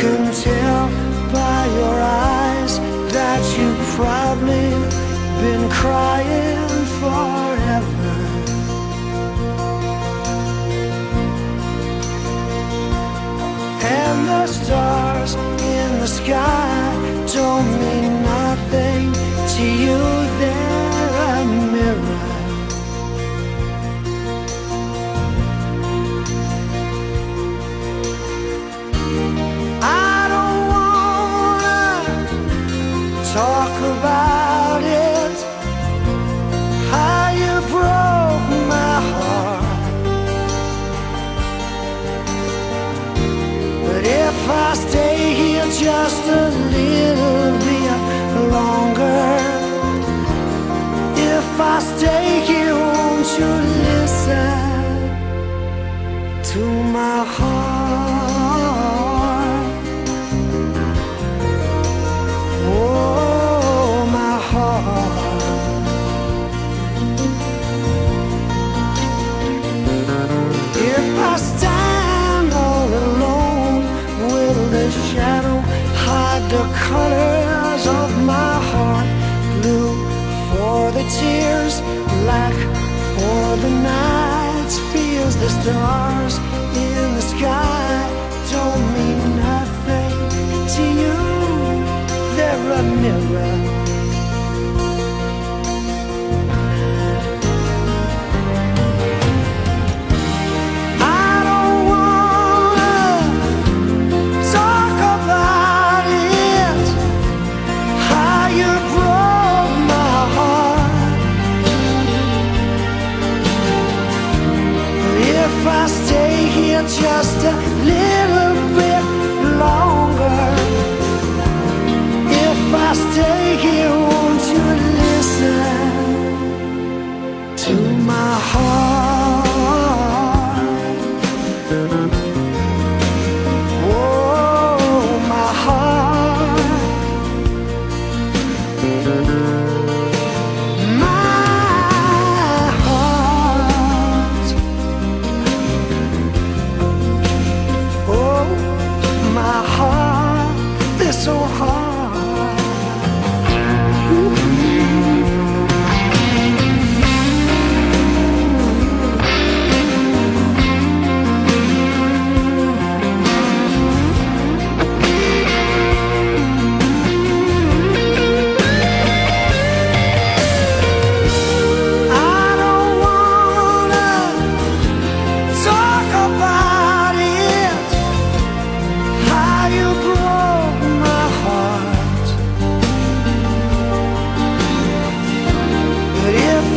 can tell by your eyes that you've probably been crying forever. And the stars in the sky I stay here just a little bit longer, if I stay here, won't you listen to my tears, black for the nights. Feels the stars in the sky don't mean nothing to you. They're a mirror. Just so hard.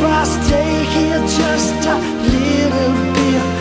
if I stay here just a little bit?